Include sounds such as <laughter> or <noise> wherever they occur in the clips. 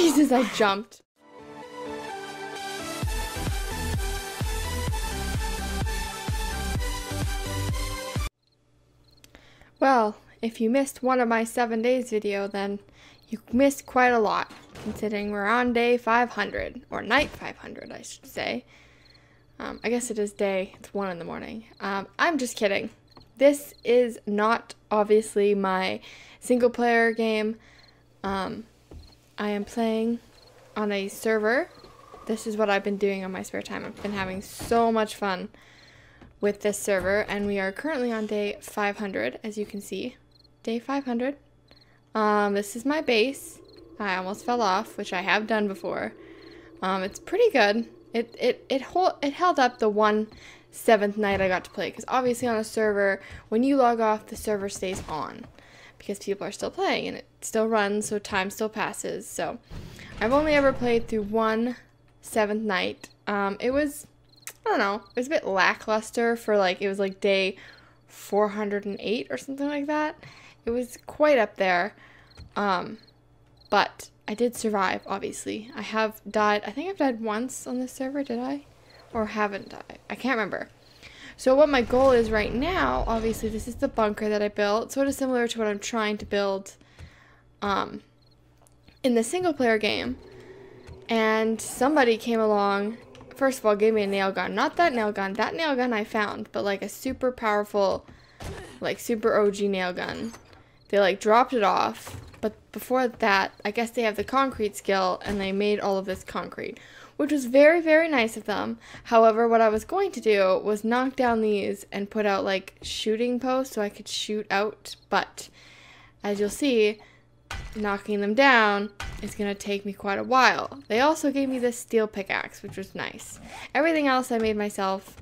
Jesus, I jumped. Well, if you missed one of my seven days video, then you missed quite a lot, considering we're on day 500, or night 500, I should say. Um, I guess it is day, it's 1 in the morning. Um, I'm just kidding. This is not obviously my single player game. Um, I am playing on a server. This is what I've been doing on my spare time. I've been having so much fun with this server, and we are currently on day 500, as you can see. Day 500. Um, this is my base. I almost fell off, which I have done before. Um, it's pretty good. It it it hold it held up the one seventh night I got to play because obviously on a server when you log off the server stays on because people are still playing and it still runs so time still passes. So I've only ever played through one seventh night. Um, it was I don't know. It was a bit lackluster for like, it was like day 408 or something like that. It was quite up there. Um, but I did survive, obviously. I have died, I think I've died once on this server, did I? Or haven't died? I can't remember. So what my goal is right now, obviously this is the bunker that I built, sort of similar to what I'm trying to build um, in the single player game. And somebody came along first of all gave me a nail gun. Not that nail gun. That nail gun I found, but like a super powerful, like super OG nail gun. They like dropped it off, but before that, I guess they have the concrete skill and they made all of this concrete, which was very, very nice of them. However, what I was going to do was knock down these and put out like shooting posts so I could shoot out, but as you'll see, knocking them down is going to take me quite a while. They also gave me this steel pickaxe, which was nice. Everything else I made myself.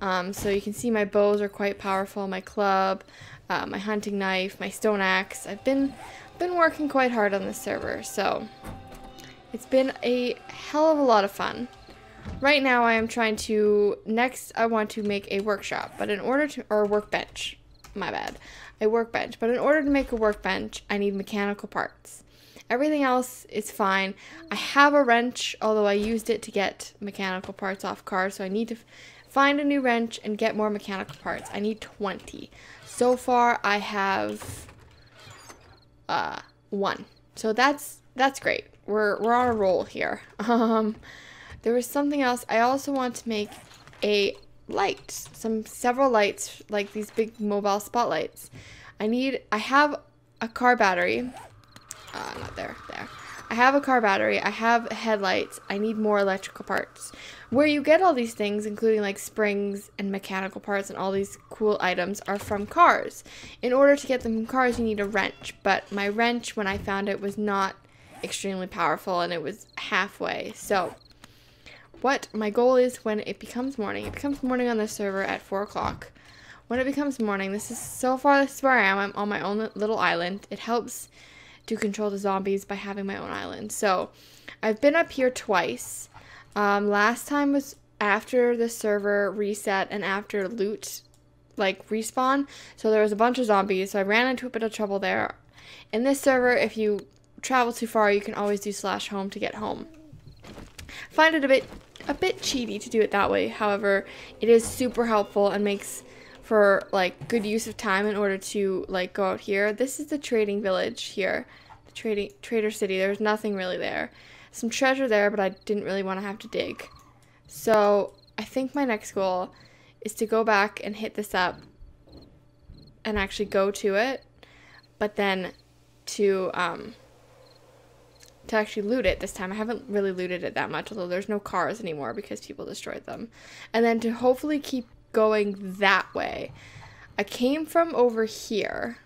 Um, so you can see my bows are quite powerful, my club, uh, my hunting knife, my stone axe. I've been been working quite hard on this server, so it's been a hell of a lot of fun. Right now I am trying to, next I want to make a workshop, but in order to, or a workbench, my bad a workbench. But in order to make a workbench, I need mechanical parts. Everything else is fine. I have a wrench, although I used it to get mechanical parts off cars, so I need to find a new wrench and get more mechanical parts. I need 20. So far, I have uh, one. So that's that's great. We're we're on a roll here. <laughs> Um, there was something else. I also want to make a light, some several lights, like these big mobile spotlights. I need, I have a car battery. Uh, not there, there. I have a car battery. I have headlights. I need more electrical parts. Where you get all these things, including like springs and mechanical parts and all these cool items, are from cars. In order to get them from cars, you need a wrench. But my wrench, when I found it, was not extremely powerful and it was halfway. So what my goal is when it becomes morning. It becomes morning on the server at 4 o'clock. When it becomes morning, this is so far this is where I am. I'm on my own little island. It helps to control the zombies by having my own island. So I've been up here twice. Um, last time was after the server reset and after loot like respawn. So there was a bunch of zombies. So I ran into a bit of trouble there. In this server, if you travel too far, you can always do slash home to get home. Find it a bit a bit cheaty to do it that way. However, it is super helpful and makes for like good use of time in order to like go out here. This is the trading village here. The trading trader city. There's nothing really there. Some treasure there, but I didn't really want to have to dig. So, I think my next goal is to go back and hit this up and actually go to it, but then to um to actually loot it this time. I haven't really looted it that much, although there's no cars anymore because people destroyed them. And then to hopefully keep going that way. I came from over here.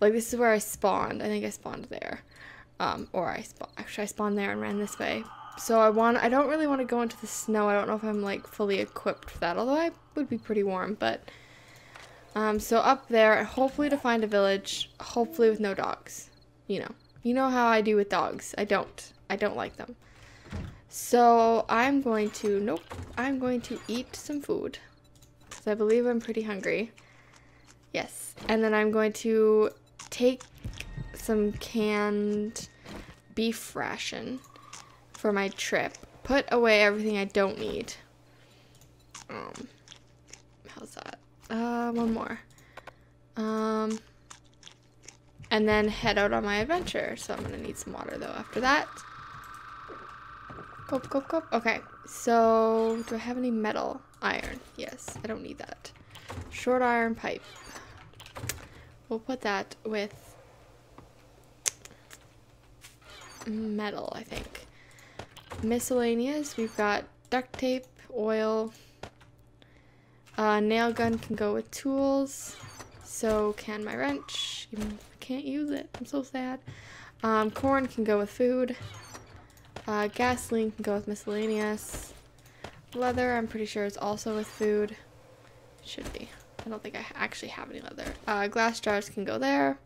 Like this is where I spawned. I think I spawned there. Um, or I spawned, actually I spawned there and ran this way. So I want, I don't really want to go into the snow. I don't know if I'm like fully equipped for that, although I would be pretty warm, but um, so up there, hopefully to find a village, hopefully with no dogs, you know. You know how I do with dogs. I don't. I don't like them. So I'm going to, nope, I'm going to eat some food. Because I believe I'm pretty hungry. Yes. And then I'm going to take some canned beef ration for my trip. Put away everything I don't need. Um, how's that? Uh, one more. Um, and then head out on my adventure. So I'm gonna need some water though after that. Gulp, gulp, gulp. Okay, so do I have any metal? Iron. Yes, I don't need that. Short iron pipe. We'll put that with metal, I think. Miscellaneous, we've got duct tape, oil. Uh, nail gun can go with tools. So can my wrench. Can't use it. I'm so sad. Um, corn can go with food. Uh, gasoline can go with miscellaneous. Leather, I'm pretty sure is also with food. Should be. I don't think I actually have any leather. Uh, glass jars can go there.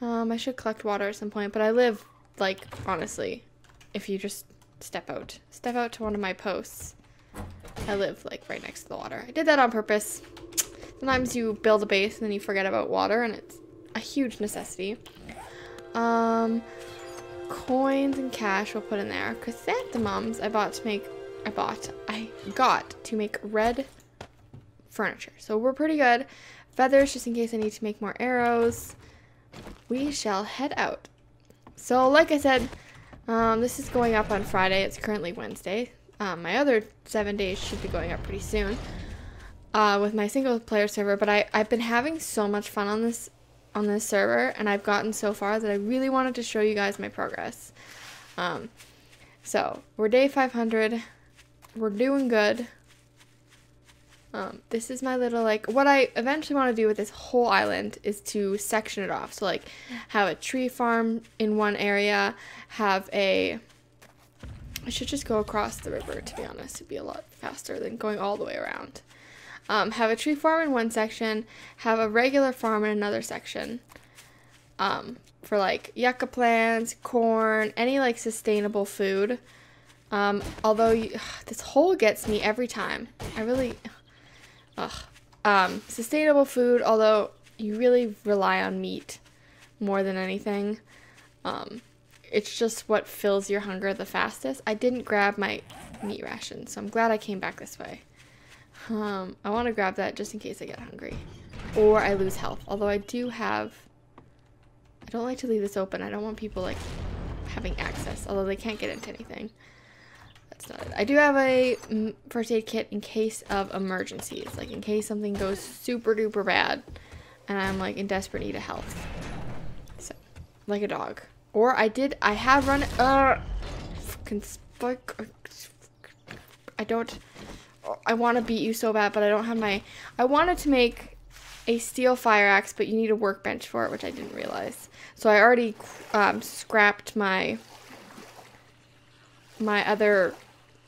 Um, I should collect water at some point, but I live, like, honestly, if you just step out. Step out to one of my posts. I live, like, right next to the water. I did that on purpose. Sometimes you build a base and then you forget about water, and it's a huge necessity. Um, coins and cash we'll put in there. Chrysanthemums I bought to make, I bought, I got to make red furniture. So we're pretty good. Feathers just in case I need to make more arrows. We shall head out. So like I said, um, this is going up on Friday. It's currently Wednesday. Um, my other seven days should be going up pretty soon uh, with my single player server. But I, I've been having so much fun on this on this server and I've gotten so far that I really wanted to show you guys my progress. Um, so we're day 500. We're doing good. Um, this is my little like what I eventually want to do with this whole island is to section it off. So like have a tree farm in one area, have a I should just go across the river to be honest. It'd be a lot faster than going all the way around. Um, have a tree farm in one section, have a regular farm in another section. Um, for like yucca plants, corn, any like sustainable food. Um, although you, this hole gets me every time. I really Ugh. Um, sustainable food, although you really rely on meat more than anything. Um, it's just what fills your hunger the fastest. I didn't grab my meat ration, so I'm glad I came back this way. Um, I want to grab that just in case I get hungry. Or I lose health. Although I do have... I don't like to leave this open. I don't want people, like, having access. Although they can't get into anything. That's not it. I do have a mm, first aid kit in case of emergencies. Like in case something goes super duper bad and I'm like in desperate need of health. So, like a dog. Or I did, I have run, uh, fucking spike. I don't, I want to beat you so bad, but I don't have my, I wanted to make a steel fire axe, but you need a workbench for it, which I didn't realize. So I already um, scrapped my, my other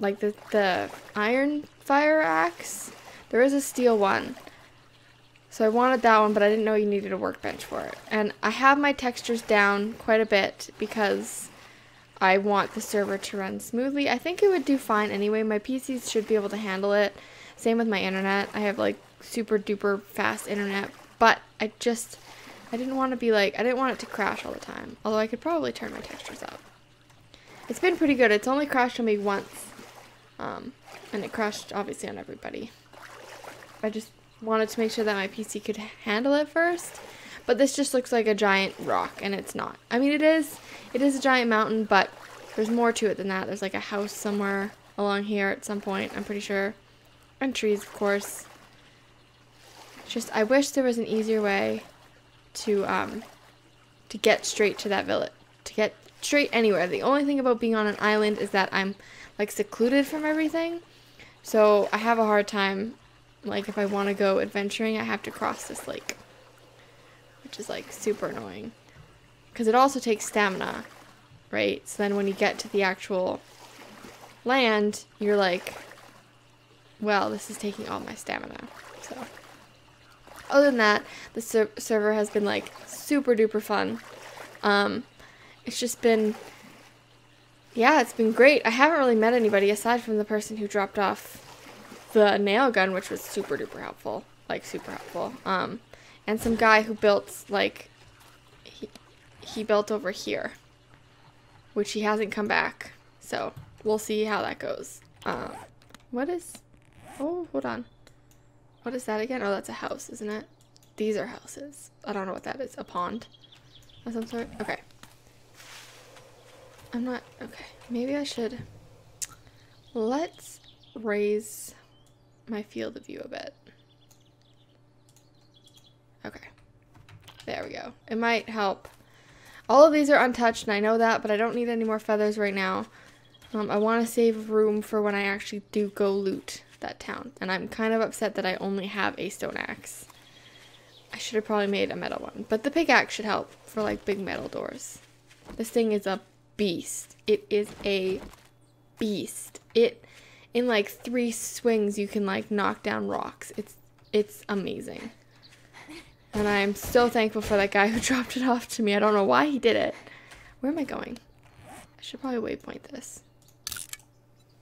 like the, the iron fire axe. There is a steel one. So I wanted that one, but I didn't know you needed a workbench for it. And I have my textures down quite a bit because I want the server to run smoothly. I think it would do fine anyway. My PCs should be able to handle it. Same with my internet. I have like super duper fast internet, but I just, I didn't want to be like, I didn't want it to crash all the time. Although I could probably turn my textures up. It's been pretty good. It's only crashed on me once. Um, and it crashed obviously on everybody. I just wanted to make sure that my PC could handle it first. But this just looks like a giant rock, and it's not. I mean, it is. It is a giant mountain, but there's more to it than that. There's like a house somewhere along here at some point, I'm pretty sure. And trees, of course. Just, I wish there was an easier way to, um, to get straight to that village. To get straight anywhere. The only thing about being on an island is that I'm like secluded from everything. So I have a hard time like if I want to go adventuring, I have to cross this lake. Which is like super annoying. Cuz it also takes stamina, right? So then when you get to the actual land, you're like well, this is taking all my stamina. So other than that, the ser server has been like super duper fun. Um, it's just been yeah, it's been great. I haven't really met anybody aside from the person who dropped off the nail gun, which was super duper helpful. Like, super helpful. Um, and some guy who built, like, he, he built over here. which he hasn't come back. So we'll see how that goes. Um, what is, oh, hold on. What is that again? Oh, that's a house, isn't it? These are houses. I don't know what that is. A pond of some sort? Okay. I'm not, okay. Maybe I should, let's raise my field of view a bit. Okay. There we go. It might help. All of these are untouched, and I know that, but I don't need any more feathers right now. Um, I want to save room for when I actually do go loot that town. And I'm kind of upset that I only have a stone axe. I should have probably made a metal one. But the pickaxe should help for like big metal doors. This thing is a beast. It is a beast. It in like three swings you can like knock down rocks. It's it's amazing. And I'm so thankful for that guy who <laughs> dropped it off to me. I don't know why he did it. Where am I going? I should probably waypoint this.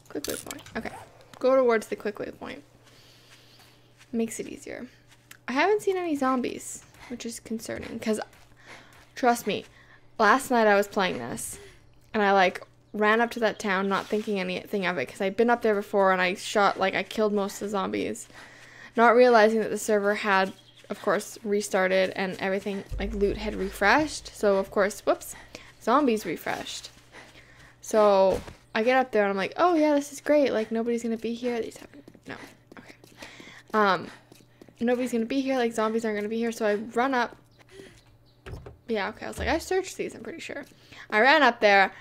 Quick waypoint. Okay. Go towards the quick waypoint. Makes it easier. I haven't seen any zombies, which is concerning because trust me, last night I was playing this and I like ran up to that town not thinking anything of it because I'd been up there before and I shot like I killed most of the zombies, not realizing that the server had of course restarted and everything like loot had refreshed. So of course, whoops, zombies refreshed. So I get up there and I'm like, oh yeah, this is great. Like nobody's gonna be here. These haven't. No. Okay. Um, nobody's gonna be here. Like zombies aren't gonna be here. So I run up. Yeah. Okay. I was like, I searched these. I'm pretty sure. I ran up there,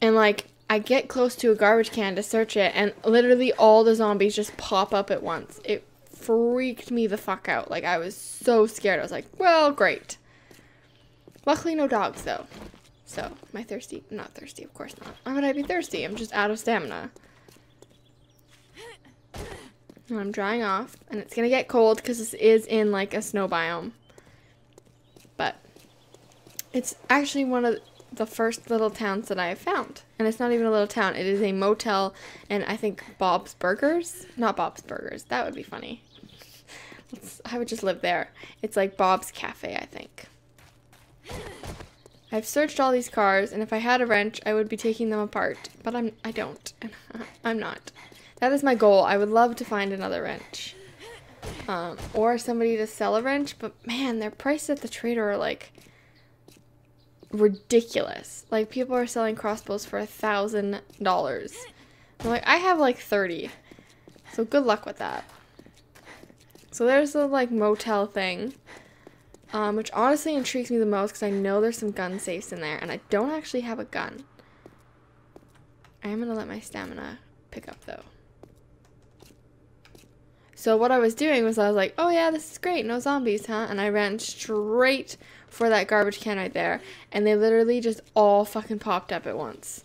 and like I get close to a garbage can to search it, and literally all the zombies just pop up at once. It freaked me the fuck out. Like I was so scared. I was like, well, great. Luckily, no dogs though. So, am I thirsty? Not thirsty, of course not. Why would I be thirsty? I'm just out of stamina. And I'm drying off, and it's gonna get cold because this is in like a snow biome. But it's actually one of the first little towns that I have found. And it's not even a little town, it is a motel and I think Bob's Burgers? Not Bob's Burgers, that would be funny. I would just live there. It's like Bob's Cafe, I think. I've searched all these cars, and if I had a wrench, I would be taking them apart. But I'm, I don't. <laughs> I'm not. That is my goal. I would love to find another wrench. Um, or somebody to sell a wrench, but man, their prices at the trader are like ridiculous. Like people are selling crossbows for a thousand dollars. I'm like, I have like 30. So good luck with that. So there's the like motel thing um, which honestly intrigues me the most because I know there's some gun safes in there, and I don't actually have a gun. I am to let my stamina pick up, though. So what I was doing was I was like, oh yeah, this is great, no zombies, huh? And I ran straight for that garbage can right there, and they literally just all fucking popped up at once.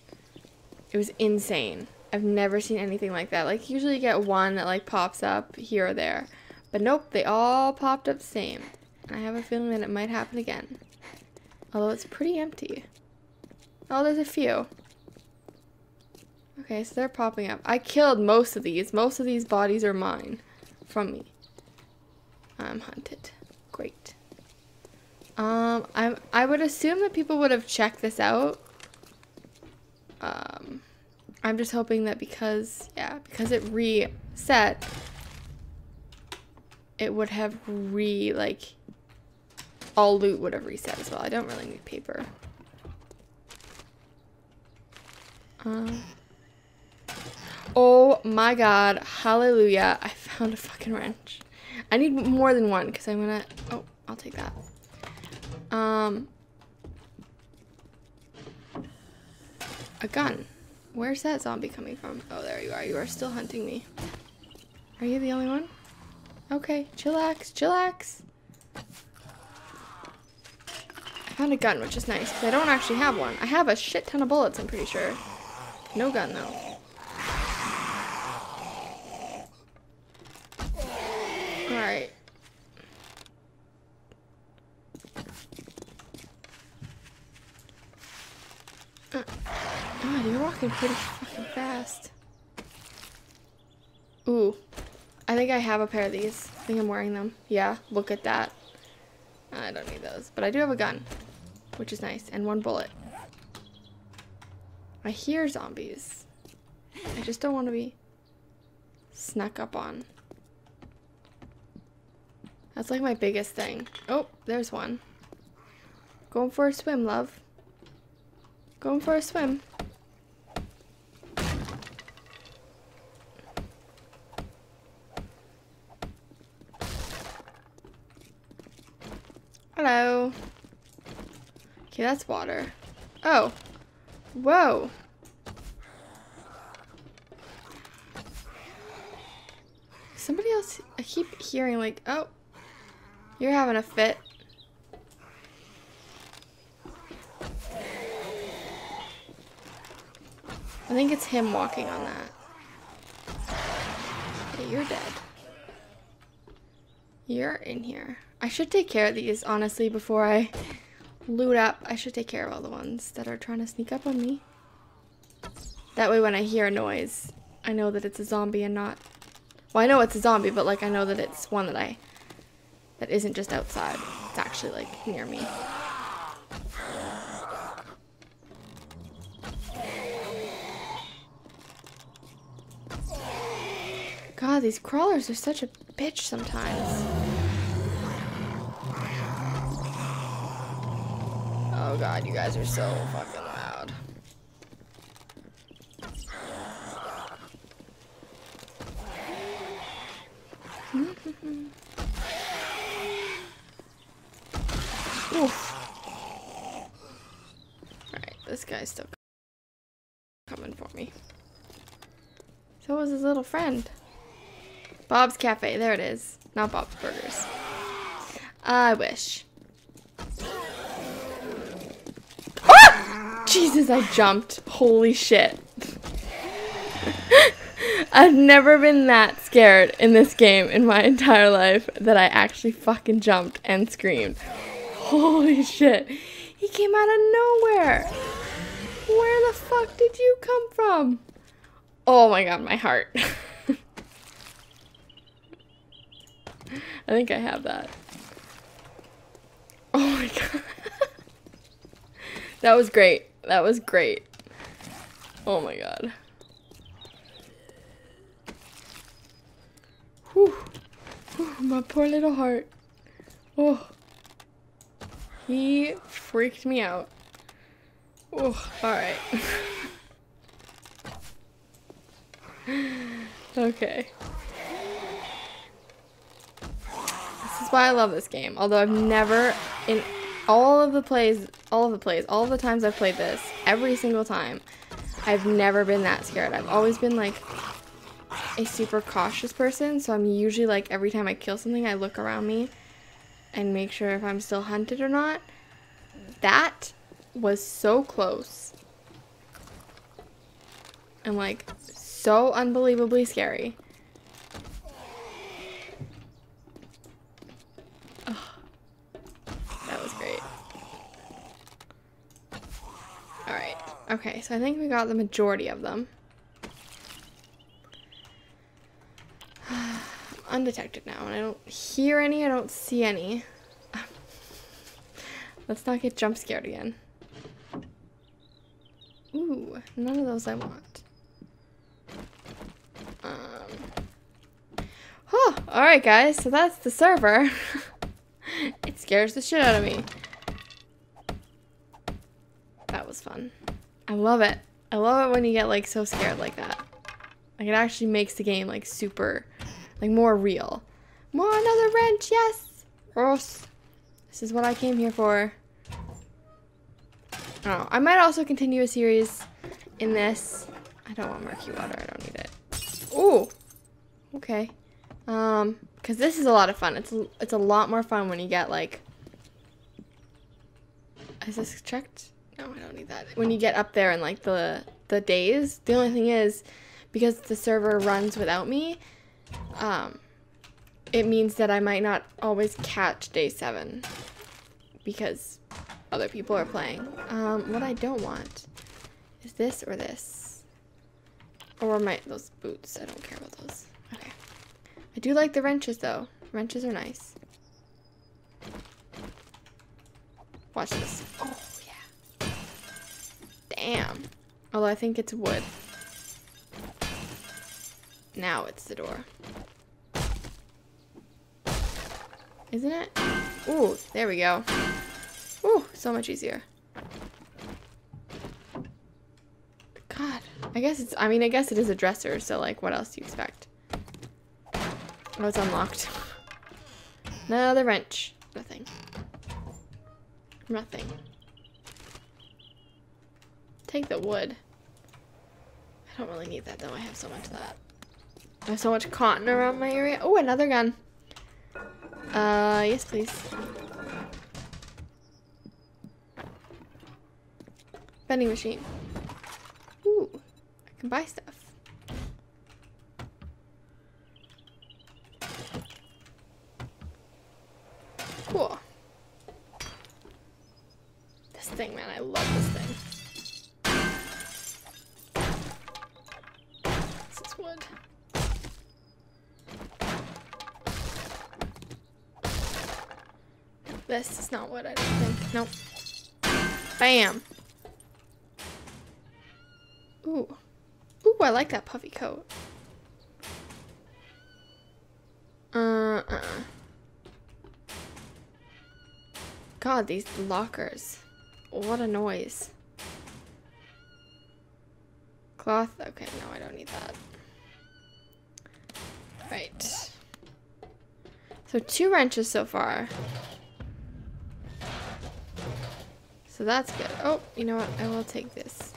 It was insane. I've never seen anything like that. Like, usually you get one that, like, pops up here or there. But nope, they all popped up same. I have a feeling that it might happen again. Although it's pretty empty. Oh, there's a few. Okay, so they're popping up. I killed most of these. Most of these bodies are mine. From me. I'm hunted. Great. Um, I'm, I would assume that people would have checked this out. Um, I'm just hoping that because, yeah, because it reset, it would have re, like, all loot would have reset as well. I don't really need paper. Um, oh my god. Hallelujah. I found a fucking wrench. I need more than one because I'm gonna... Oh, I'll take that. Um, a gun. Where's that zombie coming from? Oh, there you are. You are still hunting me. Are you the only one? Okay, chillax, chillax I found a gun, which is nice, because I don't actually have one. I have a shit ton of bullets, I'm pretty sure. No gun, though. Alright. Uh, God, you're walking pretty fucking fast. Ooh. I think I have a pair of these. I think I'm wearing them. Yeah, look at that. Uh, I don't need those. But I do have a gun which is nice, and one bullet. I hear zombies. I just don't want to be snuck up on. That's like my biggest thing. Oh, there's one. Going for a swim, love. Going for a swim. Hello. Okay, that's water. Oh. Whoa. Somebody else, I keep hearing like, oh, you're having a fit. I think it's him walking on that. Okay, you're dead. You're in here. I should take care of these, honestly, before I loot up. I should take care of all the ones that are trying to sneak up on me. That way when I hear a noise, I know that it's a zombie and not... Well, I know it's a zombie, but, like, I know that it's one that I... That isn't just outside. It's actually, like, near me. God, these crawlers are such a bitch sometimes. Oh god, you guys are so fucking loud. Alright, this guy's still coming for me. So was his little friend. Bob's Cafe. There it is. Not Bob's Burgers. I wish. Ah! Jesus, I jumped. Holy shit. <laughs> I've never been that scared in this game in my entire life that I actually fucking jumped and screamed. Holy shit. He came out of nowhere. Where the fuck did you come from? Oh my god, my heart. <laughs> I think I have that. Oh my <laughs> god. that was great. That was great. Oh my god. Whew. Whew, my poor little heart. Oh. He freaked me out. Oh, alright. <laughs> okay. This is why I love this game. Although I've never, in all of the plays, all of the plays, all the times I've played this, every single time, I've never been that scared. I've always been like a super cautious person. So I'm usually like every time I kill something, I look around me and make sure if I'm still hunted or not. That was so close. And like so unbelievably scary. Okay, so I think we got the majority of them. <sighs> Undetected now, and I don't hear any, I don't see any. <laughs> Let's not get jump scared again. Ooh, none of those I want. Um. Oh, alright guys, so that's the server. <laughs> it scares the shit out of me. That was fun. I love it. I love it when you get like so scared like that. Like it actually makes the game like super, like more real. More another wrench, yes! This is what I came here for. Oh, I might also continue a series in this. I don't want murky water, I don't need it. Ooh! Okay. Um, because this is a lot of fun. It's, it's a lot more fun when you get like... Is this checked? No, I don't need that. When you get up there and like the the days, the only thing is because the server runs without me, um, it means that I might not always catch day seven because other people are playing. Um, what I don't want is this or this. Or my those boots. I don't care about those. Okay. I do like the wrenches though. Wrenches are nice. Watch this. Oh. Damn. Although I think it's wood. Now it's the door. Isn't it? Ooh, there we go. Ooh, so much easier. God, I guess it's, I mean, I guess it is a dresser, so like, what else do you expect? Oh, it's unlocked. Another wrench. Nothing. Nothing. Take the wood. I don't really need that though. I have so much of that. I have so much cotton around my area. Oh, another gun. Uh, yes, please. Vending machine. Ooh, I can buy stuff. This is not what I think. Nope. Bam. Ooh. Ooh, I like that puffy coat. Uh, uh. God, these lockers. What a noise. Cloth. Okay, no, I don't need that. Right. So two wrenches so far. So that's good. Oh, you know what? I will take this.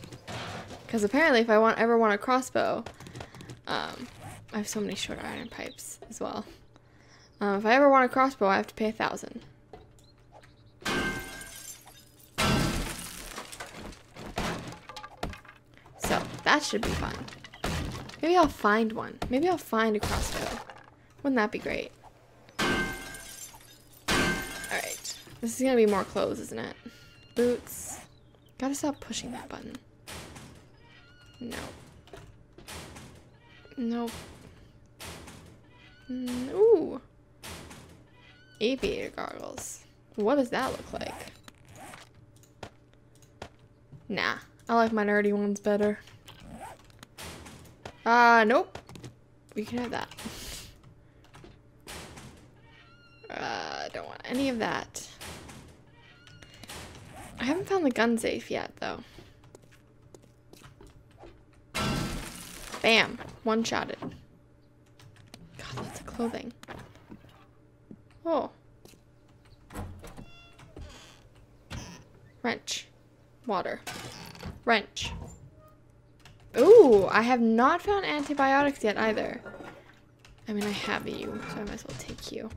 Because apparently if I want ever want a crossbow, um, I have so many short iron pipes as well. Um, if I ever want a crossbow, I have to pay a thousand. So that should be fun. Maybe I'll find one. Maybe I'll find a crossbow. Wouldn't that be great? Alright. This is gonna be more clothes, isn't it? Boots. Gotta stop pushing that button. No. Nope. Mm, ooh. Aviator goggles. What does that look like? Nah. I like my nerdy ones better. Uh, nope. We can have that. <laughs> Uh, don't want any of that. I haven't found the gun safe yet, though. Bam. One-shotted. God, lots of clothing. Oh. Wrench. Water. Wrench. Ooh, I have not found antibiotics yet either. I mean, I have you, so I might as well take you.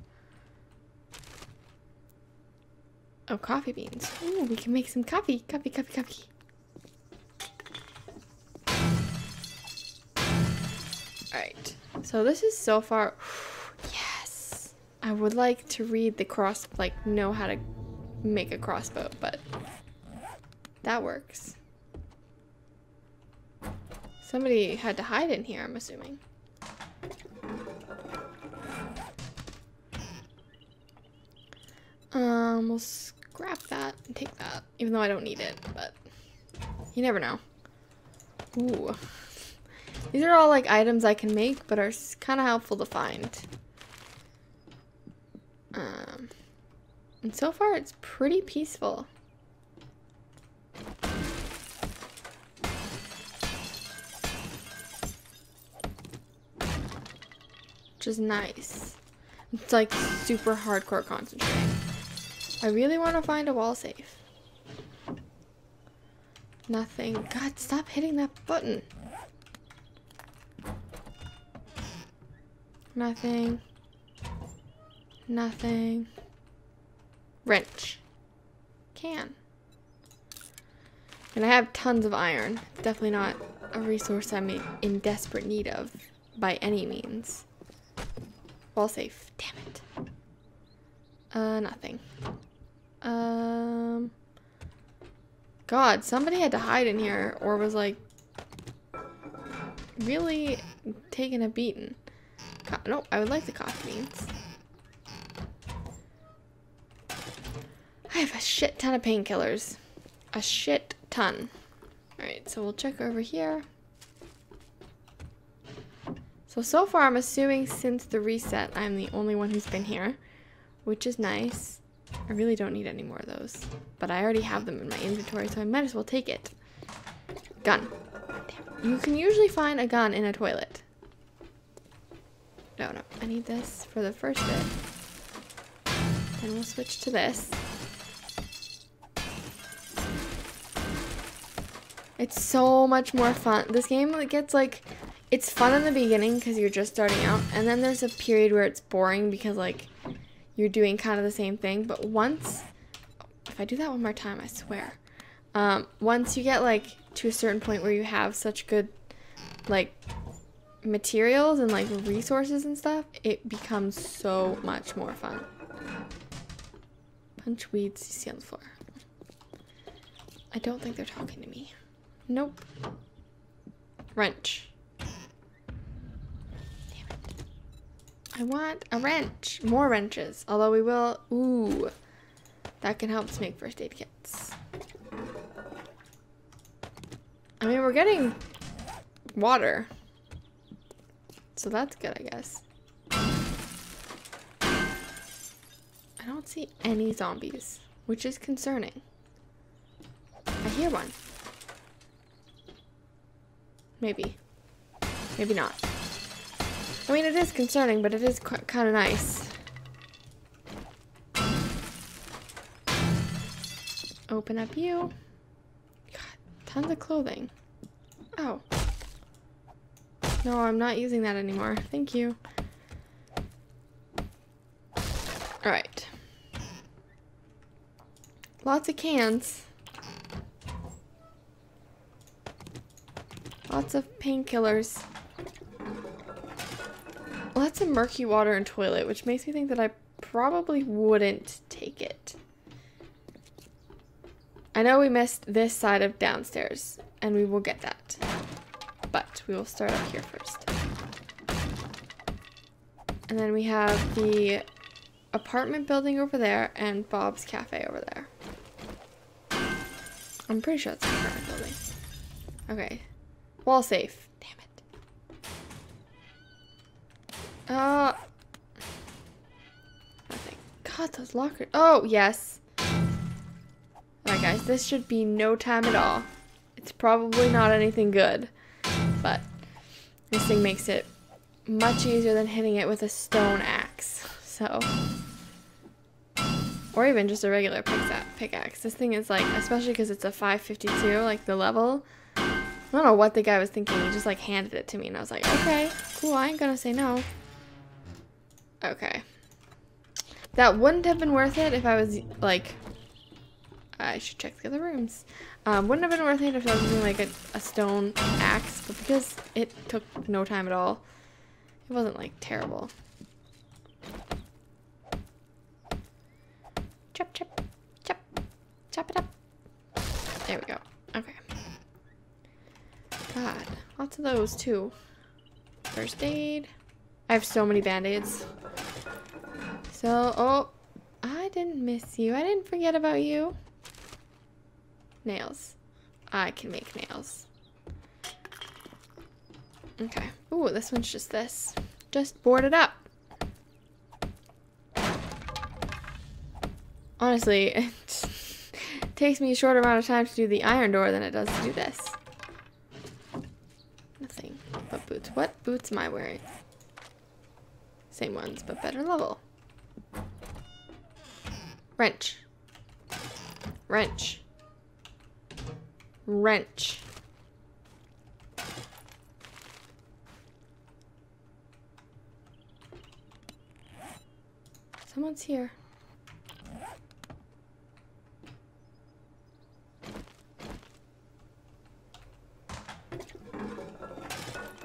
Oh, coffee beans. Ooh, we can make some coffee. Coffee, coffee, coffee. Alright. So this is so far... <sighs> yes! I would like to read the cross... Like, know how to make a crossbow, but... That works. Somebody had to hide in here, I'm assuming. Um, we'll scrap that and take that, even though I don't need it, but you never know. Ooh. These are all like items I can make, but are kind of helpful to find. Um, and so far it's pretty peaceful. Which is nice. It's like super hardcore concentrating. I really want to find a wall safe. Nothing. God, stop hitting that button. Nothing. Nothing. Wrench. Can. And I have tons of iron. Definitely not a resource I'm in desperate need of by any means. Wall safe. Damn it. Uh, nothing. Um. God, somebody had to hide in here or was like really taking a beating. Co no, I would like the coffee beans. I have a shit ton of painkillers. A shit ton. Alright, so we'll check over here. So, so far I'm assuming since the reset, I'm the only one who's been here, which is nice. I really don't need any more of those, but I already have them in my inventory, so I might as well take it. Gun. Damn. You can usually find a gun in a toilet. No, no, I need this for the first bit. Then we'll switch to this. It's so much more fun. This game gets like it's fun in the beginning because you're just starting out, and then there's a period where it's boring because like you're doing kind of the same thing. But once, if I do that one more time, I swear. Um, once you get like to a certain point where you have such good like materials and like resources and stuff, it becomes so much more fun. Punch weeds you see on the floor. I don't think they're talking to me. Nope. Wrench. I want a wrench. More wrenches. Although we will... Ooh. That can help us make first aid kits. I mean, we're getting water. So that's good, I guess. I don't see any zombies, which is concerning. I hear one. Maybe. Maybe not. I mean, it is concerning, but it is kind of nice. Open up you. God, tons of clothing. Oh. No, I'm not using that anymore. Thank you. Alright. Lots of cans. Lots of painkillers. Lots of murky water and toilet, which makes me think that I probably wouldn't take it. I know we missed this side of downstairs, and we will get that. But we will start up here first. And then we have the apartment building over there and Bob's Cafe over there. I'm pretty sure it's an apartment building. Okay. Wall safe. Uh. Nothing. God, those lockers. Oh, yes. Alright, guys. This should be no time at all. It's probably not anything good. But this thing makes it much easier than hitting it with a stone axe. So. Or even just a regular pickaxe. This thing is like, especially because it's a 552, like the level. I don't know what the guy was thinking. He just like handed it to me and I was like, okay, cool, I ain't gonna say no. Okay. That wouldn't have been worth it if I was, like... I should check the other rooms. Um, wouldn't have been worth it if I was using, like, a, a stone axe, but because it took no time at all, it wasn't, like, terrible. Chop, chop, chop, chop it up. There we go. Okay. God, lots of those, too. First aid. I have so many band-aids. So, oh, I didn't miss you. I didn't forget about you. Nails. I can make nails. Okay. Ooh, this one's just this. Just board it up. Honestly, <laughs> it takes me a shorter amount of time to do the iron door than it does to do this. Nothing but boots. What boots am I wearing? Same ones, but better level. Wrench. Wrench. Wrench. Someone's here.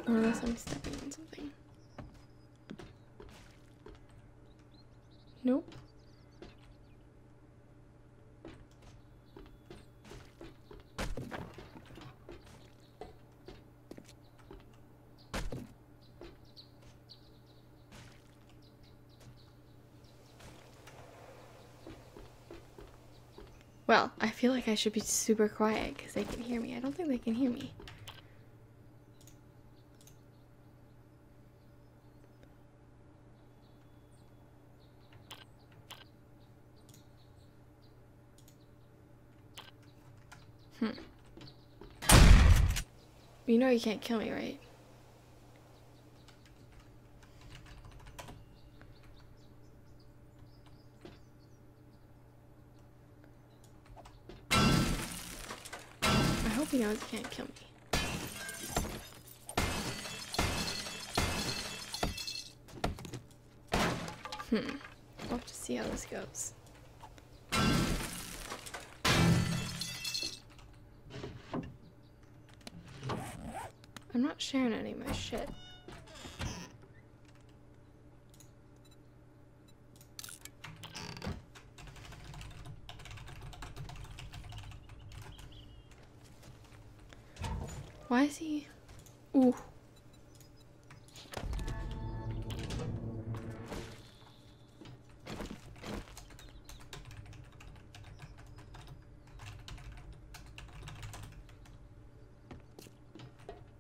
Unless I'm stepping on something. Nope. Well, I feel like I should be super quiet because they can hear me. I don't think they can hear me. Hmm. You know you can't kill me, right? He knows he can't kill me. Hmm. We'll have to see how this goes. I'm not sharing any of my shit. Why is he? Ooh.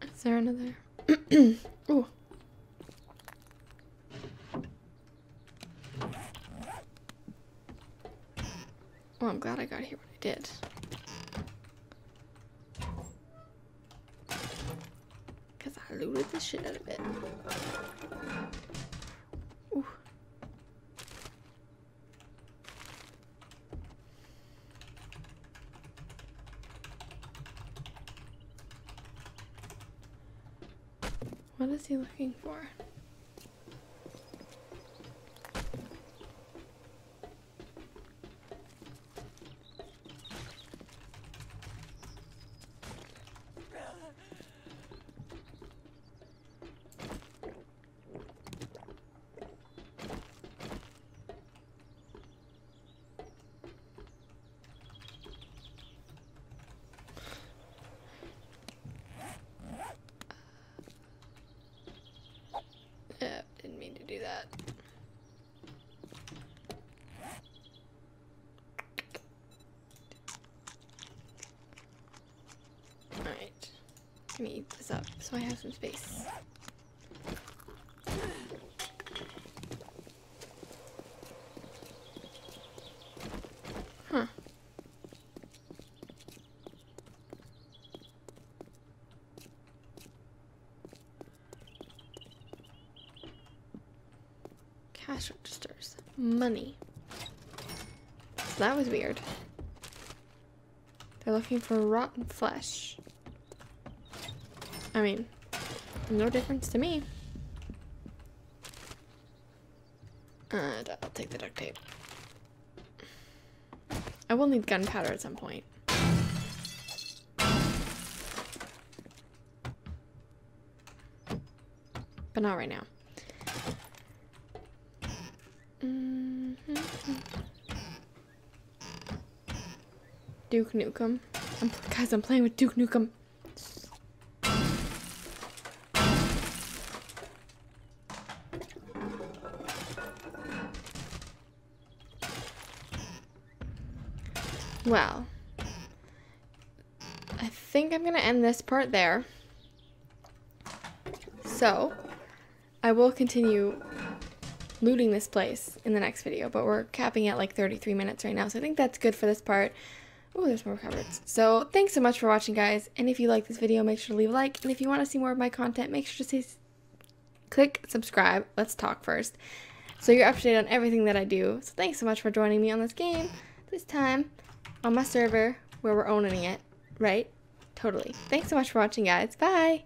Is there another? <clears throat> Ooh. Well, I'm glad I got here when I did. Because I looted the shit out of it. Ooh. What is he looking for? Yeah, didn't mean to do that. Alright. Let me eat this up so I have some space. Cash registers. Money. So that was weird. They're looking for rotten flesh. I mean, no difference to me. And I'll take the duct tape. I will need gunpowder at some point. But not right now. Mhm. Duke Nukem. I'm, guys, I'm playing with Duke Nukem. Well, I think I'm gonna end this part there. So, I will continue looting this place in the next video, but we're capping at like 33 minutes right now, so I think that's good for this part. Oh, there's more cupboards. So, thanks so much for watching, guys, and if you like this video, make sure to leave a like, and if you want to see more of my content, make sure to click subscribe. Let's talk first. So you're up to date on everything that I do. So thanks so much for joining me on this game, this time, on my server, where we're owning it, right? Totally. Thanks so much for watching, guys. Bye!